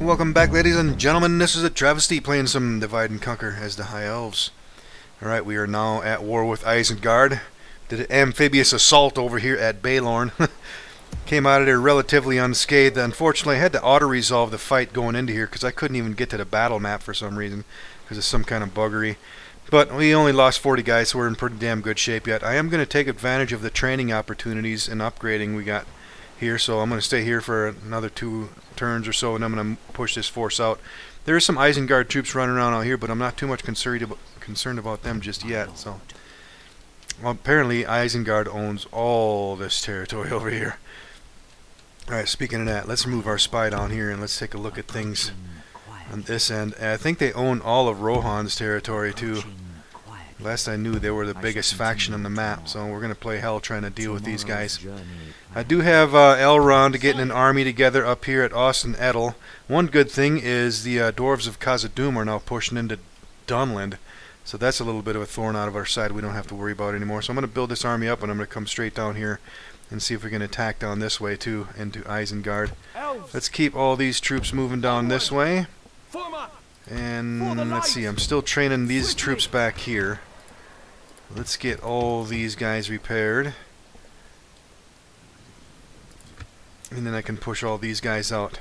Welcome back, ladies and gentlemen. This is a travesty playing some Divide and Conquer as the High Elves. Alright, we are now at war with Isengard. Did an amphibious assault over here at Balorn. Came out of there relatively unscathed. Unfortunately, I had to auto-resolve the fight going into here because I couldn't even get to the battle map for some reason because of some kind of buggery. But we only lost 40 guys, so we're in pretty damn good shape yet. I am going to take advantage of the training opportunities and upgrading we got here, so I'm going to stay here for another two turns or so, and I'm going to push this force out. There are some Isengard troops running around out here, but I'm not too much concerned about, concerned about them just yet. So, well, apparently Isengard owns all this territory over here. Alright, speaking of that, let's move our spy down here and let's take a look at things on this end. And I think they own all of Rohan's territory too. Last I knew, they were the biggest faction on the map, so we're going to play hell trying to deal with these guys. I do have uh, Elrond getting an army together up here at Ost-in-Edhil. One good thing is the uh, Dwarves of Khazad-dûm are now pushing into Dunland, so that's a little bit of a thorn out of our side we don't have to worry about anymore. So I'm going to build this army up, and I'm going to come straight down here and see if we can attack down this way too, into Isengard. Let's keep all these troops moving down this way. And let's see, I'm still training these troops back here. Let's get all these guys repaired. And then I can push all these guys out.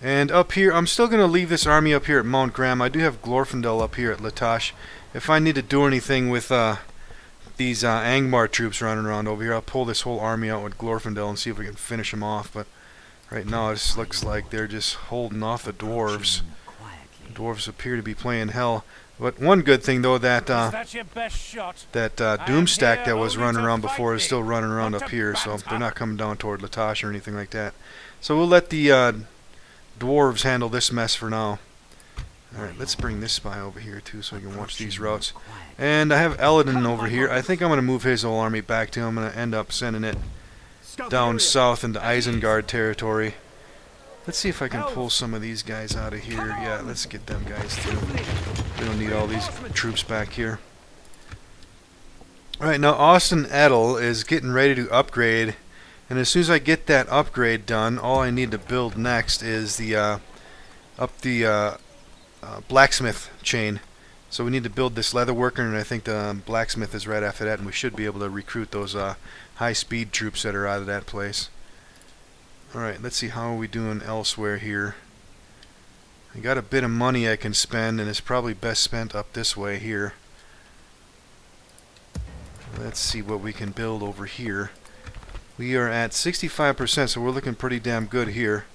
And up here, I'm still going to leave this army up here at Mount Gram. I do have Glorfindel up here at Latash. If I need to do anything with uh, these uh, Angmar troops running around over here, I'll pull this whole army out with Glorfindel and see if we can finish them off. But right now, it just looks like they're just holding off the dwarves. The dwarves appear to be playing hell. But one good thing though that uh, that uh, Doomstack that was running around before is still running around up here, so they're not coming down toward Latash or anything like that. So we'll let the uh, dwarves handle this mess for now. Alright, let's bring this spy over here too so we can watch these routes. And I have Elladan over here. I think I'm going to move his whole army back to him. I'm going to end up sending it down south into Isengard territory. Let's see if I can pull some of these guys out of here. Yeah, let's get them guys too. Need all these troops back here. Alright, now Ost-in-Edhil is getting ready to upgrade. And as soon as I get that upgrade done, all I need to build next is the uh, up the uh, uh, blacksmith chain. So we need to build this leather worker, and I think the blacksmith is right after that, and we should be able to recruit those uh, high-speed troops that are out of that place. Alright, let's see how are we doing elsewhere here. I got a bit of money I can spend and it's probably best spent up this way here. Let's see what we can build over here. We are at 65% so we're looking pretty damn good here.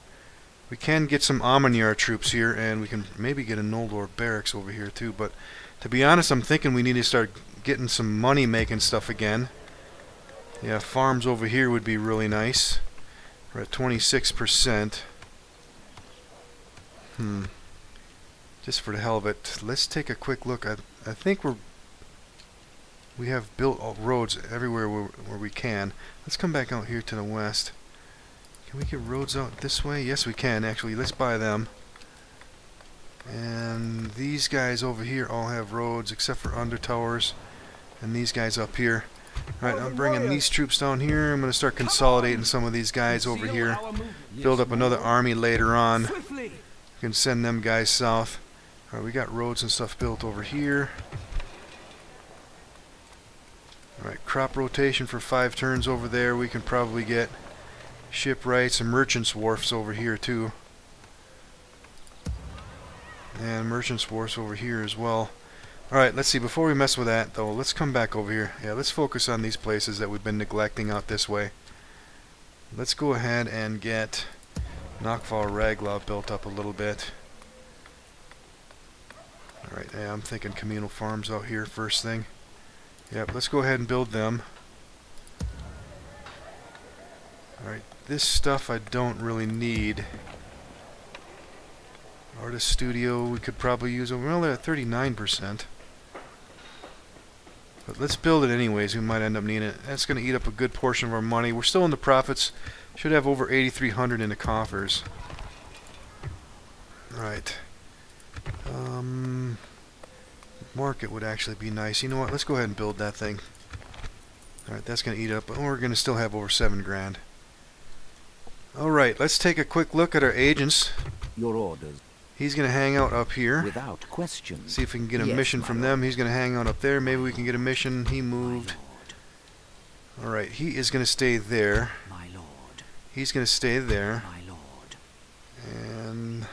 We can get some Amanjar troops here and we can maybe get a Noldor barracks over here too but to be honest I'm thinking we need to start getting some money making stuff again. Yeah, farms over here would be really nice. We're at 26%. Hmm. Just for the hell of it, let's take a quick look. I, I think we're we have built roads everywhere where, where we can. Let's come back out here to the west. Can we get roads out this way? Yes, we can, actually. Let's buy them. And these guys over here all have roads except for Undertowers. And these guys up here. Alright, I'm bringing these troops down here. I'm going to start consolidating some of these guys over here. Build up another army later on. Can send them guys south. Alright, we got roads and stuff built over here. Alright, crop rotation for five turns over there. We can probably get shipwrights and merchants' wharfs over here too. And merchants' wharfs over here as well. Alright, let's see, before we mess with that, though, let's come back over here. Yeah, let's focus on these places that we've been neglecting out this way. Let's go ahead and get Nakval Raglaw built up a little bit. Alright, yeah, I'm thinking communal farms out here first thing. Yep, let's go ahead and build them. Alright, this stuff I don't really need. Artist Studio, we could probably use, well, they're at 39%. But let's build it anyways. We might end up needing it. That's going to eat up a good portion of our money. We're still in the profits. Should have over 8,300 in the coffers. Right. Um, market would actually be nice. You know what? Let's go ahead and build that thing. Alright, that's going to eat up. But we're going to still have over 7 grand. Alright, let's take a quick look at our agents. Your orders, He's going to hang out up here. without question. See if we can get a Yes, mission from them. He's going to hang out up there. Maybe we can get a mission. He moved. Alright, he is going to stay there. my He's going to stay there. my lord. And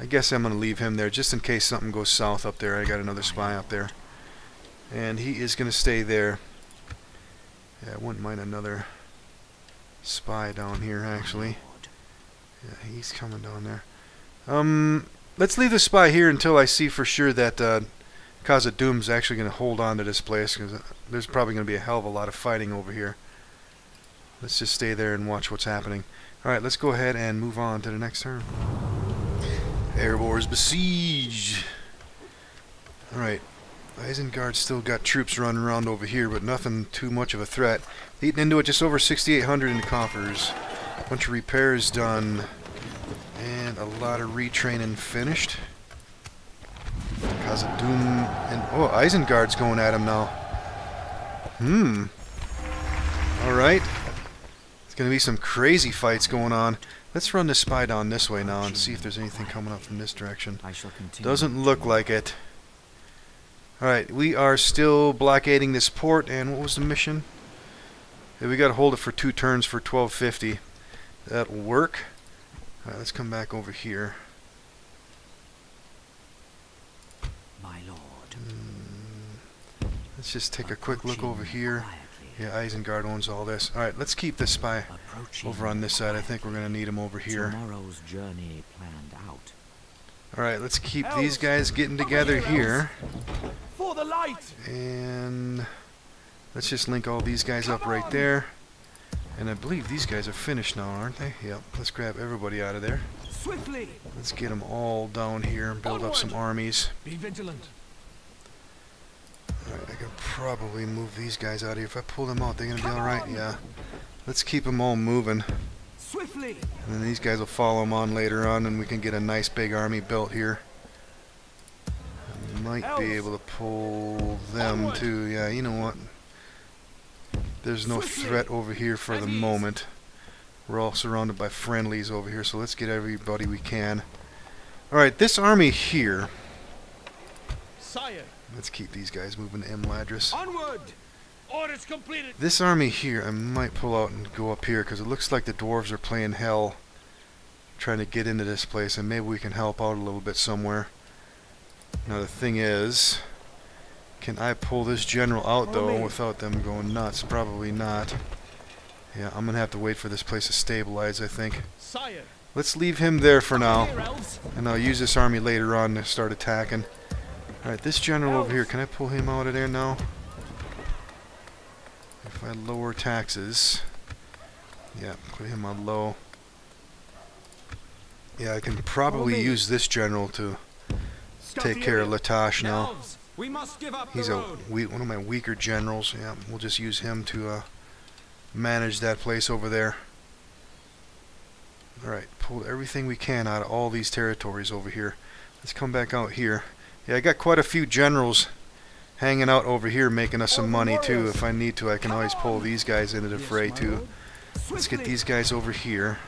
I guess I'm going to leave him there just in case something goes south up there. I got another spy up there. And he is going to stay there. Yeah, I wouldn't mind another spy down here, actually. Yeah, he's coming down there. Um, let's leave the spy here until I see for sure that uh, Khazad-dûm's actually going to hold on to this place, because there's probably going to be a hell of a lot of fighting over here. Let's just stay there and watch what's happening. Alright, let's go ahead and move on to the next turn. Erebors besieged! Alright, Isengard's still got troops running around over here, but nothing too much of a threat. Eating into it just over 6,800 in the coffers. Bunch of repairs done. And a lot of retraining finished. Khazad-dûm and oh Isengard's going at him now. Hmm. Alright. Gonna be some crazy fights going on. Let's run the spy down this way now and see if there's anything coming up from this direction. I shall continue. Doesn't look like it. Alright, we are still blockading this port, and what was the mission? Yeah, we gotta hold it for two turns for 1250. That'll work. Alright, let's come back over here. My lord. Mm, Let's just take a quick look over here. Quietly. Yeah, Isengard owns all this. Alright, let's keep this spy over on this side. I think we're gonna need him over here. Tomorrow's journey planned out. Alright, let's keep these guys getting together here. For the light! And let's just link all these guys up right there. And I believe these guys are finished now, aren't they? Yep. Let's grab everybody out of there. Swiftly! Let's get them all down here and build up some armies. Be vigilant. Alright, I could probably move these guys out of here. If I pull them out, they're going to be alright. Yeah. Let's keep them all moving. Swiftly! And then these guys will follow them on later on and we can get a nice big army built here. I might be able to pull them too. Yeah, you know what? There's no threat over here for the moment. We're all surrounded by friendlies over here, so let's get everybody we can. Alright, this army here. Sire! Let's keep these guys moving to Imladris. Onward! Orders completed! This army here, I might pull out and go up here because it looks like the dwarves are playing hell trying to get into this place and maybe we can help out a little bit somewhere. Now the thing is, can I pull this general out though without them going nuts? Probably not. Yeah, I'm gonna have to wait for this place to stabilize I think. Sire! Let's leave him there for now and I'll use this army later on to start attacking. Alright, this general over here, can I pull him out of there now? If I lower taxes. Yeah, put him on low. Yeah, I can probably use this general to take care of. Latash now. We must give up He's a we one of my weaker generals. Yeah, we'll just use him to uh, manage that place over there. Alright, pull everything we can out of all these territories over here. Let's come back out here. Yeah, I got quite a few generals hanging out over here making us some money too. If I need to, I can always pull these guys into the fray too. Let's get these guys over here.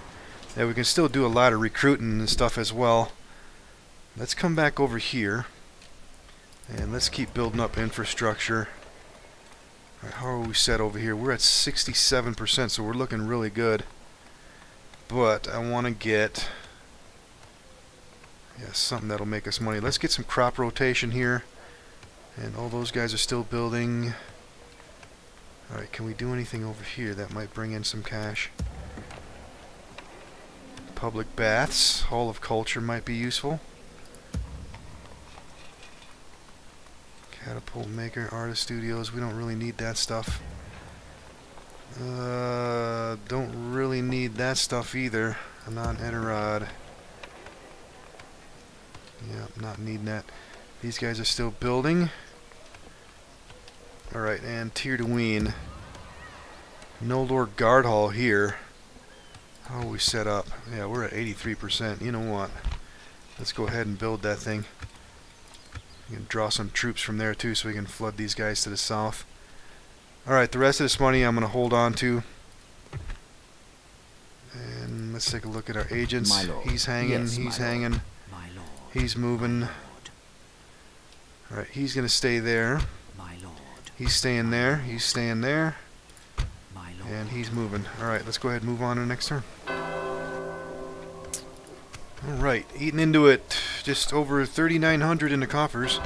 Yeah, we can still do a lot of recruiting and stuff as well. Let's come back over here. And let's keep building up infrastructure. Alright, how are we set over here? We're at 67%, so we're looking really good. But I want to get yeah, something that'll make us money. Let's get some crop rotation here. And all those guys are still building. Alright, can we do anything over here that might bring in some cash? Public baths, Hall of Culture might be useful. Catapult Maker, Artist Studios, we don't really need that stuff. Uh, don't really need that stuff either. I'm Anon Eterod. Not needing that. These guys are still building. Alright, and Tyrduin. Noldor Guard Hall here. How are we set up? Yeah, we're at 83%. You know what? Let's go ahead and build that thing. We can draw some troops from there too so we can flood these guys to the south. Alright, the rest of this money I'm going to hold on to. And let's take a look at our agents. He's hanging, Yes, he's hanging, lord. He's moving. Alright, he's gonna stay there. My lord. He's staying there, he's staying there, My lord. and he's moving. Alright, let's go ahead and move on to the next turn. Alright, eating into it. Just over 3,900 in the coffers.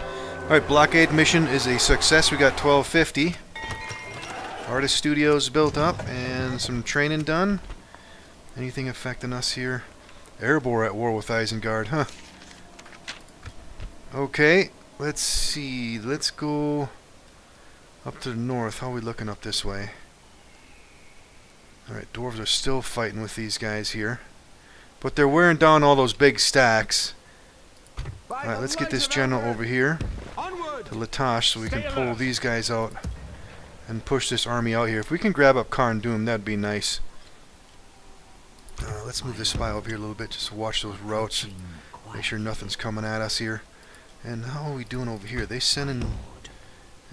Alright, blockade mission is a success. We got 1250. Artist Studios built up and some training done. Anything affecting us here? Erebor at war with Isengard, huh? Okay, let's see. Let's go up to the north. How are we looking up this way? Alright, dwarves are still fighting with these guys here. But they're wearing down all those big stacks. Alright, let's get this general over here to Latash so we can pull these guys out and push this army out here. If we can grab up Carn Dûm, that'd be nice. Uh, let's move this spy over here a little bit just to watch those routes. Make sure nothing's coming at us here. And how are we doing over here? They sending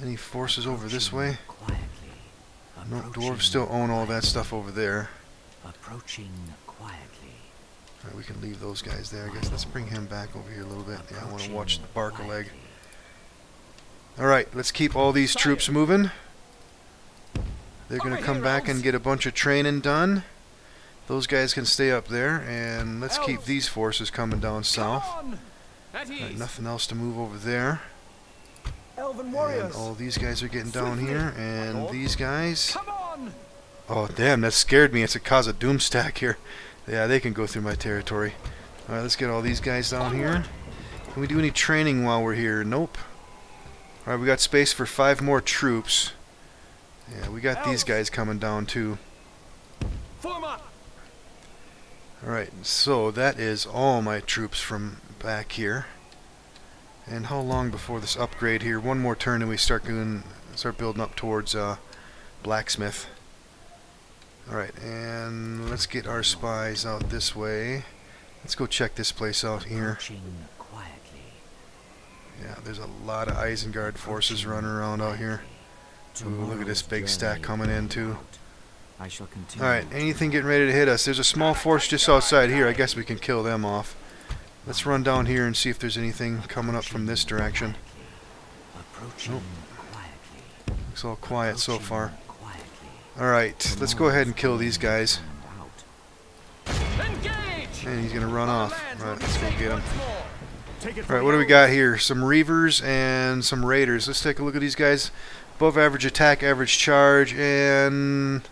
any forces over this way? No, dwarves still own all that stuff over there. Approaching quietly. Alright, we can leave those guys there, I guess. Let's bring him back over here a little bit. Yeah, I want to watch the bark a leg. Alright, let's keep all these troops moving. They're going to come back and get a bunch of training done. Those guys can stay up there, and let's keep these forces coming down south. Come! At Alright, ease. nothing else to move over there. Elven And all these guys are getting down here, and these guys. Come on! Oh, damn, that scared me. It's a cause of Doomstack here. Yeah, they can go through my territory. Alright, let's get all these guys down here. Can we do any training while we're here? Nope. Alright, we got space for five more troops. Yeah, we got these guys coming down too. Form up! Alright, so that is all my troops from back here. And how long before this upgrade here? One more turn and we start doing, start building up towards uh, blacksmith. Alright, and let's get our spies out this way. Let's go check this place out here. Yeah, there's a lot of Isengard forces running around out here. Ooh, look at this big stack coming in too. I shall continue. Alright, anything getting ready to hit us? There's a small force just outside here. I guess we can kill them off. Let's run down here and see if there's anything coming up from this direction. Approaching Nope. Looks all quiet so far. Alright, let's go ahead and kill these guys. And out. Engage! And he's gonna run off. lands Alright, let's go get him. once more. Take it from Alright, what do we got here? Some Reavers and some Raiders. Let's take a look at these guys. Above average attack, average charge, and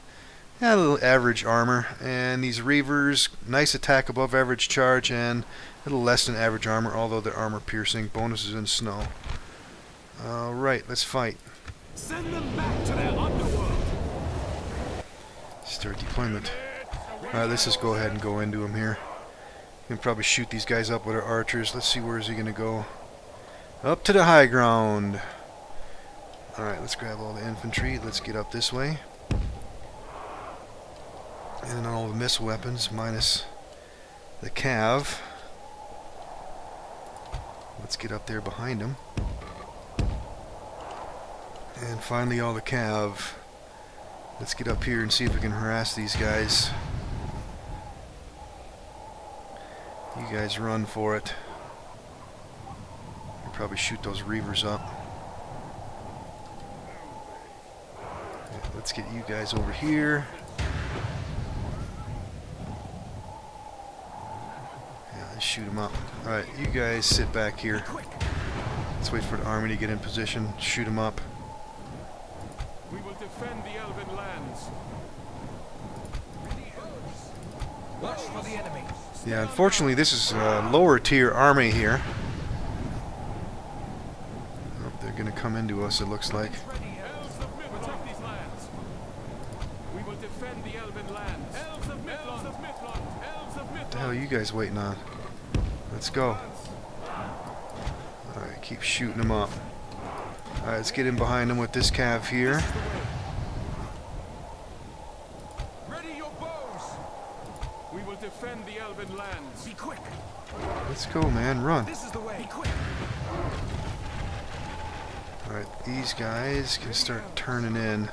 yeah, a little average armor. And these Reavers, nice attack, above average charge, and a little less than average armor, although their armor piercing. Bonuses in snow. Alright, let's fight. Send them back to their underworld. Start deployment. Alright, let's just go ahead and go into him here. We can probably shoot these guys up with our archers. Let's see where is he going to go. Up to the high ground. Alright, let's grab all the infantry. Let's get up this way. And all the missile weapons, minus the cav. Let's get up there behind him. And finally all the cav. Let's get up here and see if we can harass these guys. You guys run for it. We'll probably shoot those reavers up. Let's get you guys over here. Yeah, let's shoot them up. Alright, you guys sit back here. Let's wait for the army to get in position. Shoot them up. We will defend the elven lands. Rush for the enemy. Yeah, unfortunately, this is a lower tier army here. Oh, they're gonna come into us. It looks like. Ready, elves of Midland. Protect these lands. We will defend the elven lands. Elves of Midland. Elves of Midland. Elves of Midland. What the hell are you guys waiting on? Let's go. All right, keep shooting them up. All right, let's get in behind them with this calf here. Ready your bows. We will defend the elven lands. Be quick. Let's go, man. Run. This is the way. Be quick. All right, these guys can start turning in.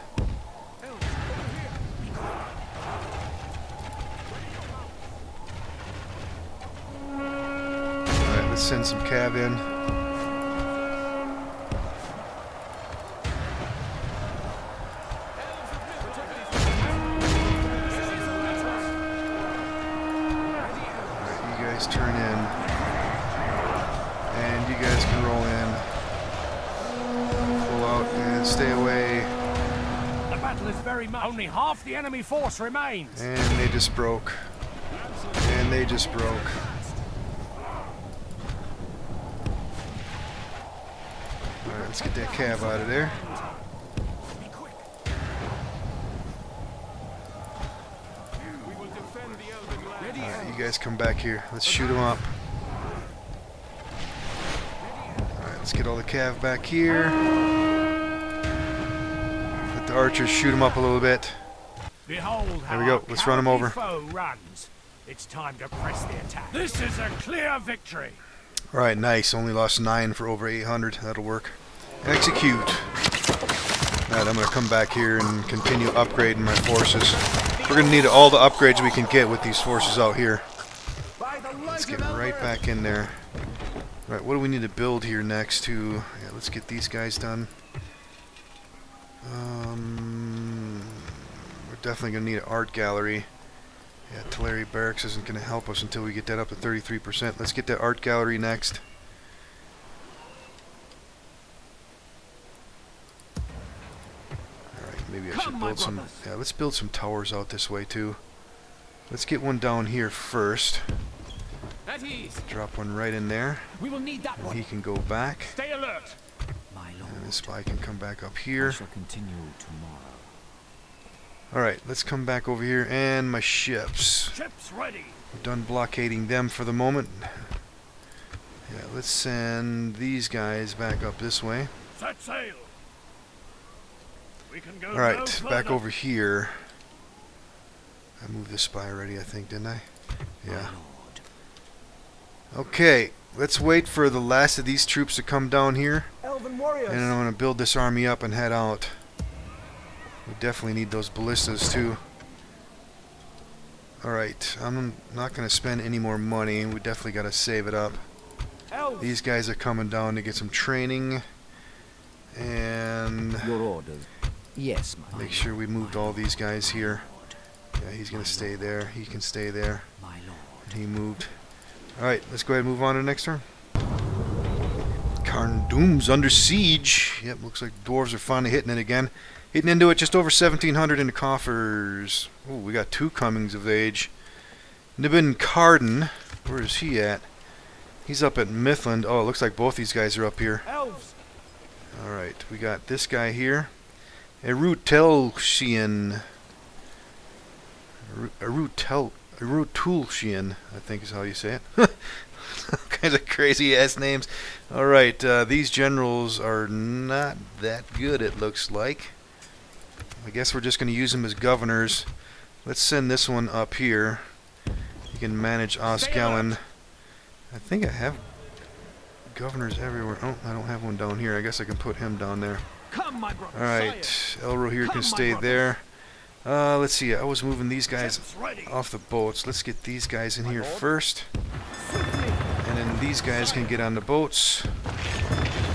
Battle is very much. Only half the enemy force remains. And they just broke. And they just broke. Alright, let's get that cav out of there. We will defend the elven lands. Alright, you guys come back here. Let's shoot them up. Alright, let's get all the cav back here. Let the archers shoot them up a little bit. Behold There we go. Let's run 'em cowardly over. It's time to press the attack. This is a clear victory. Alright, nice. Only lost 9 for over 800. That'll work. Execute. Alright, I'm going to come back here and continue upgrading my forces. We're going to need all the upgrades we can get with these forces out here. Let's get right back in there. All right, what do we need to build here next to... Yeah, let's get these guys done. Um, we're definitely going to need an art gallery. Yeah, Tulare Barracks isn't going to help us until we get that up to 33%. Let's get that art gallery next. Alright, maybe I should build some... Yeah, let's build some towers out this way too. Let's get one down here first. At ease. Drop one right in there. We will need that And one. he can go back. Stay alert. My And lord. this spy can come back up I here. shall continue tomorrow. Alright, let's come back over here. And my ships. Ships ready. We're done blockading them for the moment. Yeah, let's send these guys back up this way. Set sail. We can go no Alright, back over here. I moved this spy already, I think, didn't I? Yeah. Okay, let's wait for the last of these troops to come down here. Elven warriors. And then I'm going to build this army up and head out. We definitely need those ballistas too. Alright, I'm not going to spend any more money. We definitely got to save it up. Elves. These guys are coming down to get some training. And Your orders. Yes, my make sure we moved all these guys here. Yeah, he's going to stay there. He can stay there. My lord. He moved. Alright, let's go ahead and move on to the next turn. Carn Dûm's under siege. Yep, looks like dwarves are finally hitting it again. Hitting into it just over 1700 in the coffers. Oh, we got two comings of age. Nibin Carden. Where is he at? He's up at Mithlond. Oh, it looks like both these guys are up here. Elves. Alright, we got this guy here. Erutelsian. Erutel. Erutulsian, I think is how you say it. All kinds of crazy ass names. Alright, uh, these generals are not that good, it looks like. I guess we're just going to use them as governors. Let's send this one up here. He can manage Osgellin. I think I have governors everywhere. Oh, I don't have one down here. I guess I can put him down there. Come, my brother. Alright, Elro here can stay there. Uh, let's see. I was moving these guys off the boats. Let's get these guys in here first. And then these guys can get on the boats.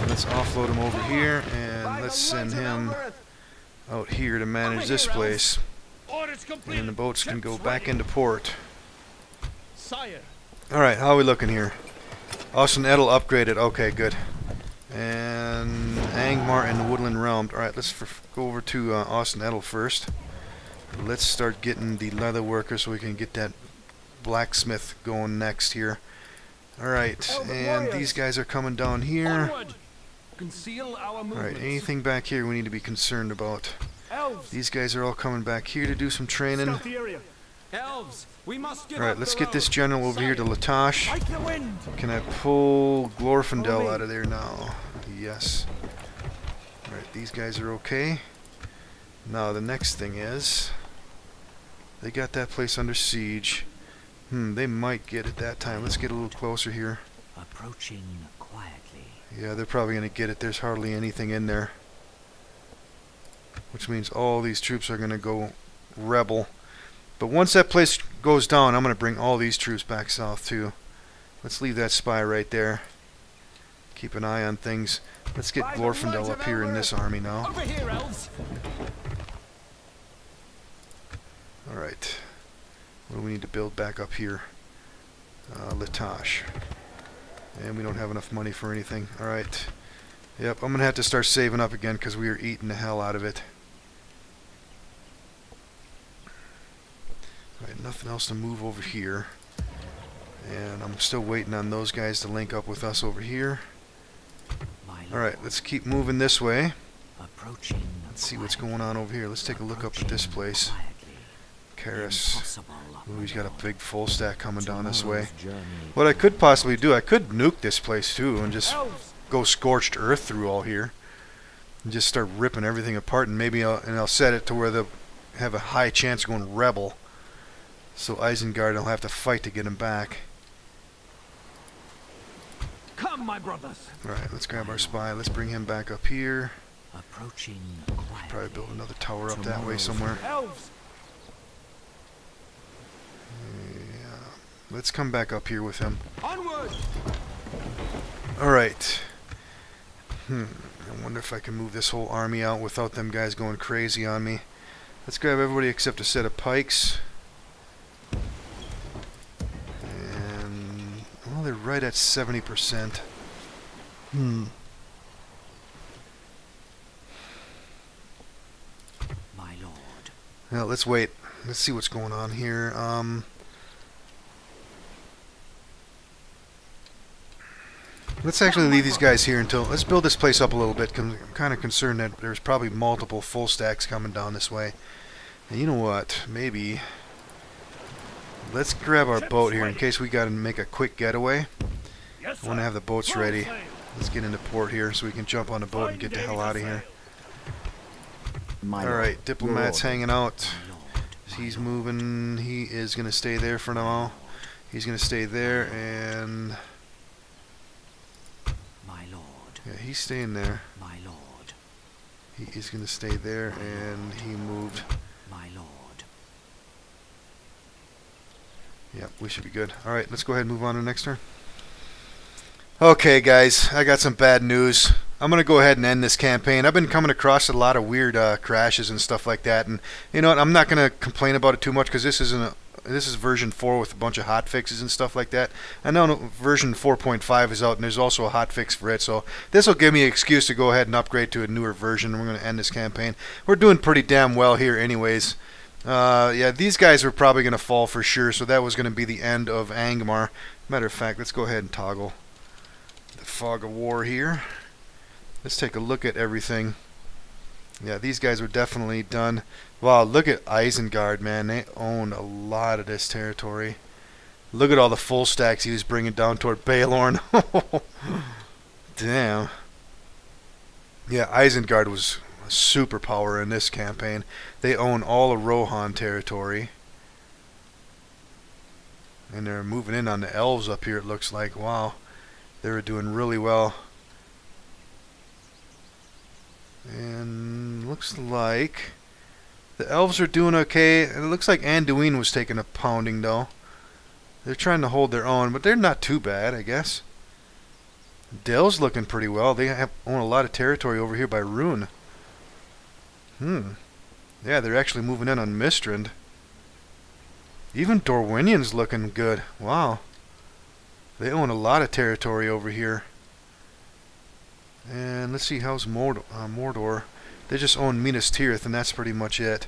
Let's offload him over here. And let's send him out here to manage this place. And then the boats can go back into port. Sire. Alright, how are we looking here? Ost-in-Edhil upgraded. Okay, good. And Angmar and the Woodland Realm. Alright, let's f- go over to uh, Ost-in-Edhil first. Let's start getting the leather worker so we can get that blacksmith going next here. Alright, and these guys are coming down here. Onward. Conceal our movements. Alright, anything back here we need to be concerned about. These guys are all coming back here to do some training. Scout the area. Elves, we must get Alright, let's get this general over here to Latash. Fight the wind. Can I pull Glorfindel out of there now? Yes. Alright, these guys are okay. Now the next thing is they got that place under siege. Hmm, they might get it that time. Let's get a little closer here. Approaching quietly. Yeah, they're probably gonna get it. There's hardly anything in there. Which means all these troops are gonna go rebel. But once that place goes down, I'm gonna bring all these troops back south too. Let's leave that spy right there. Keep an eye on things. Let's get Glorfindel up here in this army now. Over here, elves. Alright. What do we need to build back up here? Uh, Latash. And we don't have enough money for anything. Alright. Yep, I'm going to have to start saving up again because we are eating the hell out of it. Alright, nothing else to move over here. And I'm still waiting on those guys to link up with us over here. Alright, let's keep moving this way. Approaching. Let's see what's going on over here. Let's take a look up at this place. Karis. Ooh, he's got a big full stack coming down this way. What I could possibly do, I could nuke this place too and just oh. go scorched earth through all here. And just start ripping everything apart and maybe I'll, and I'll set it to where they'll have a high chance of going rebel. So Isengard will have to fight to get him back. Come, my brothers. Alright, let's grab our spy. Let's bring him back up here. Approaching Probably build another tower up that way somewhere. Elves. Yeah. Let's come back up here with him. Onward. Alright. Hmm. I wonder if I can move this whole army out without them guys going crazy on me. Let's grab everybody except a set of pikes. They're right at 70%. Hmm. My lord. Now let's wait. Let's see what's going on here. Um Let's actually leave these guys here until let's build this place up a little bit. I'm kind of concerned that there's probably multiple full stacks coming down this way. And you know what? Maybe let's grab our boat here in case we got to make a quick getaway. Yes, I want to have the boats Full ready. sail. Let's get into port here so we can jump on the boat and get the hell out of here. My All diplomat's Your hanging out. My lord. My He's moving. He is going to stay there for now. He's going to stay there, and My lord. yeah, he's staying there. My lord. He is going to stay there, and he moved. My lord. Yep, we should be good. All right, let's go ahead and move on to the next turn. Okay, guys, I got some bad news. I'm gonna go ahead and end this campaign. I've been coming across a lot of weird uh, crashes and stuff like that, and you know what? I'm not gonna complain about it too much because this isn't a this is version 4 with a bunch of hot fixes and stuff like that. I know version 4.5 is out, and there's also a hot fix for it, so this will give me an excuse to go ahead and upgrade to a newer version. We're gonna end this campaign. We're doing pretty damn well here, anyways. Uh, yeah, these guys were probably going to fall for sure, so that was going to be the end of Angmar. Matter of fact, let's go ahead and toggle the fog of war here. Let's take a look at everything. Yeah, these guys were definitely done. Wow, look at Isengard, man. They own a lot of this territory. Look at all the full stacks he was bringing down toward Baelorn. Damn. Yeah, Isengard was superpower in this campaign. They own all of Rohan territory. And they're moving in on the elves up here, it looks like. Wow. They were doing really well. And looks like the elves are doing okay. It looks like Anduin was taking a pounding, though. They're trying to hold their own, but they're not too bad, I guess. Dell's looking pretty well. They have own a lot of territory over here by Rhûn. Hmm. Yeah, they're actually moving in on Mistrand. Even Dorwinion's looking good. Wow. They own a lot of territory over here. And let's see, how's Mord- uh, Mordor? They just own Minas Tirith, and that's pretty much it.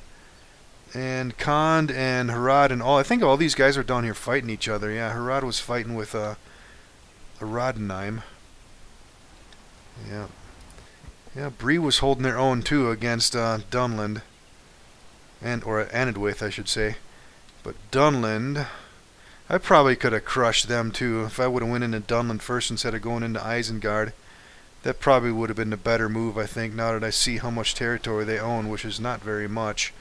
And Khand and Harad and all, I think all these guys are down here fighting each other. Yeah, Harad was fighting with uh, Aradnaim. Yeah. Yeah, Bree was holding their own too against uh, Dunland. And or Anadwith, I should say. But Dunland, I probably could have crushed them too if I would have went into Dunland first instead of going into Isengard. That probably would have been the better move, I think, now that I see how much territory they own, which is not very much.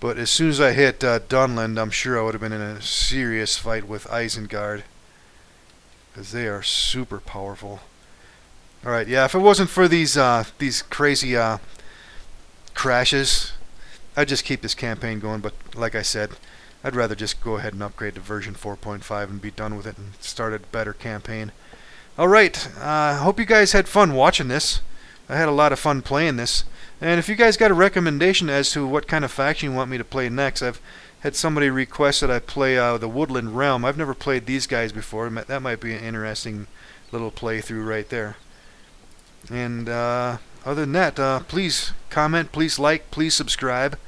But as soon as I hit uh, Dunland, I'm sure I would have been in a serious fight with Isengard. Because they are super powerful. Alright, yeah, if it wasn't for these uh, these crazy uh, crashes, I'd just keep this campaign going. But like I said, I'd rather just go ahead and upgrade to version 4.5 and be done with it and start a better campaign. Alright, I uh, hope you guys had fun watching this. I had a lot of fun playing this. And if you guys got a recommendation as to what kind of faction you want me to play next, I've had somebody request that I play uh, the Woodland Realm. I've never played these guys before. That might be an interesting little playthrough right there. And uh, other than that, uh, please comment, please like, please subscribe,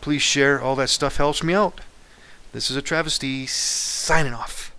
please share. All that stuff helps me out. This is a travesty signing off.